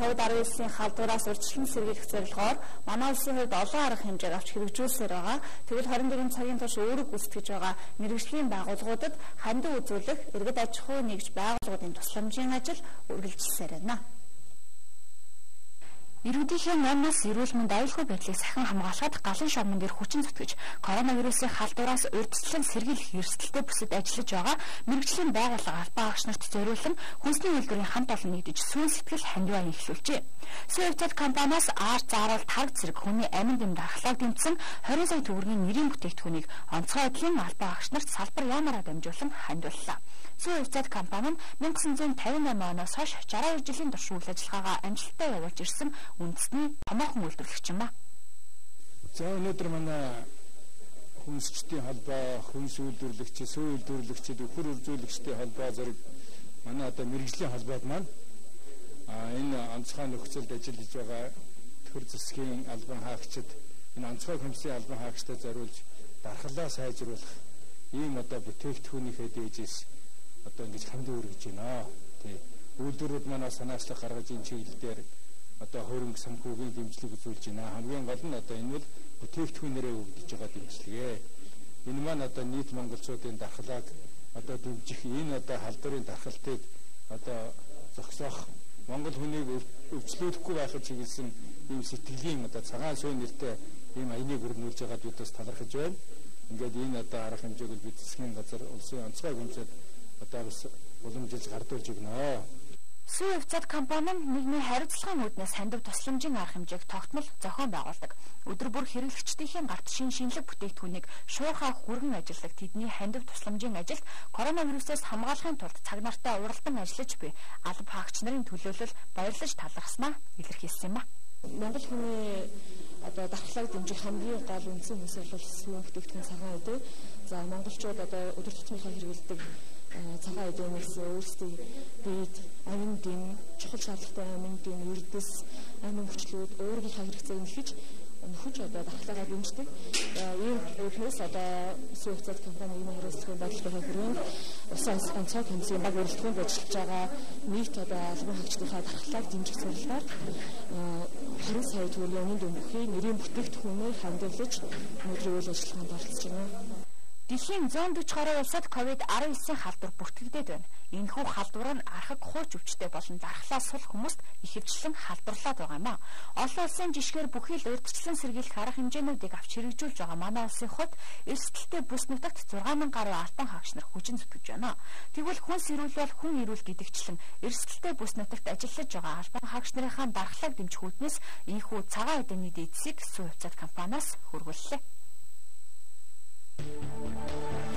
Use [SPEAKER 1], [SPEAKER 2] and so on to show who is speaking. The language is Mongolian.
[SPEAKER 1] COVID-19-ийн халдвараас урьдчилан сэргийлэх зорилгоор манай улсын хувьд олон арга хэмжээг авч хэрэгжүүлсээр байгаа. Тэгвэл 24 цагийн турш өөрөг гүйцэтгэж байгаа мэрэгжлийн байгууллагуудад хандив үзүүлэх, иргэд аж ахуй нэгж байгууллагуудын тусламжийн ажил үргэлжилсээр байна. Иргэдийн номноос эрүүл мэнд аюулгүй байдлыг сахин хамгаалахад галын шавман дээр хүчин зүтгэж коронавирусын халдвараас урьдчилан сэргийлэх эрсдэлтэй бүсэд ажиллаж байгаа мэрэгжлийн байгууллага албан хаагч нарт зориулсан хүнсний үйлдвэрийн хамт олон нэгдэж сүүл сэтгэл хандиваа эхлүүлжээ. Сүйвтэд компаниас аар зааруул тарг зэрэг хүний амин дэм дархлааг дэмжсэн 20 сая төгрөгийн нэрийн бүтээгдэхүүнийг онцгой байдлын албан хаагч нарт салбар яамаараа дамжуулан хандууллаа. Сүү хувьцаат компани нь 1958 оноос хойш 62 жилийн турш үйл ажиллагаагаа амжилттай явуулж ирсэн үндэсний томоохон үйлдвэрлэгч юм ба.
[SPEAKER 2] За өнөөдөр манай хүнсчдийн холбоо, хүнс үйлдвэрлэгч, сүү үйлдвэрлэгчид, өхөр үржүүлэгчдийн холбоо зэрэг манай одоо мэрэгжлийн холбоод маань а энэ онцгой нөхцөлд ажиллаж байгаа төр засгийн албан хаагчид энэ онцгой комиссийн албан хаагчтай зориулж дархлаа сайжруулах ийм одоо бүтээгдэхүүнийхээ дээжээс одоо ингэж хандив өргөж байна. Тий. Үйлдвэрүүд манай санаачлах гаргаж энэ чиглэлээр одоо хөрөнгө санхүүгийн дэмжлэг үзүүлж байна. Хамгийн гол нь одоо энэ бол бүтээгдэхүүнээрээ өгдөж байгаа дэмжлэгээ. Энэ маань одоо нийт монголчуудын дархлааг одоо дэмжих энэ одоо халдварын дархлтыг одоо зогсоох монгол хүнийг өвчлүүлэхгүй байхад чиглэсэн ийм сэтгэлийн одоо цагаан суй нэртэй ийм аяныг өрнүүлж байгаад бидээс талархаж байна. Ингээд энэ одоо арга хэмжээг бид засгийн газар улсын онцгой хэмжээд одоо бас уламжилж гардуулж өгнө.
[SPEAKER 1] Сүү хувьцаат компани нь нийгмийн хариуцлагын үүднээс хандив тусламжийн арга хэмжээг тогтмол зохион байгуулдаг. Өдөр бүр хэрэглэгчдийн гарт шин шинэлэг бүтээгдэхүүнийг шуурхаа хүргэн ажиллах тэдний хандив тусламжийн ажилд коронавирусээс хамгаалахын тулд цаг нартай уралдан ажиллаж буй алба хаагч нарын төлөөлөл баярлаж талархснаа илэрхийлсэн юм а.
[SPEAKER 3] Монгол хүний одоо дархлааг дэмжих хамгийн гол үндсэн хүсэл бол сүүн бүтээгдэхүүн цагаан үдэ. За монголчууд одоо өдөр тутмынхаа хэрэгэлдэг цагаан эдэнээс өөрсдийн бид амин дэм чухал шаардлагатай амин дэм эрдэс амин хүчлүүд өөрийнхөө хэрэгцээг нэхэж нөхөж одоо дархлаагаа дэмждэг. Ийм өвлөөс одоо сүүхцэд компани ийм хариуцлагын байдлын хүрээнд усан онцгой комиссийн баг өрөлтгөнд ажиллаж байгаа нийт одоо албан хаагчдынхаа дархлааг дэмжих зорилгоор 20 сая төгрөгийн өмнө дөмбөхий нэрийн бүтээгдэхүүнээр хандивлаж өнөөдөр үйл ажиллагаанд оролцож байна.
[SPEAKER 1] Дэлхийн 140 гаруй улсад COVID-19-ийн халдвар бүртгэгдээд байна. Энэхүү халдвар нь архаг хууч өвчтэй болон дархлаа сул хүмүүст ихэвчлэн халдварлаад байгаа юм а. Олон улсын жишгээр бүхий л урьдчилан сэргийлэх арга хэмжээнүүдийг авч хэрэгжүүлж байгаа манай улсын хувьд эрсдэлтэй бүс нутагт 6000 гаруй алтан хаагч нар хүчин зүтгэж байна. Тэгвэл хүн сэрүүл бол хүн ирүүл гэдэгчлэн эрсдэлтэй бүс нутагт ажиллаж байгаа албан хаагч нарынхаа дархлааг дэмжих үүднээс энэхүү цагаан эдэний дэдсийг сүү хувьцаат компаниас хөргөллээ. うん。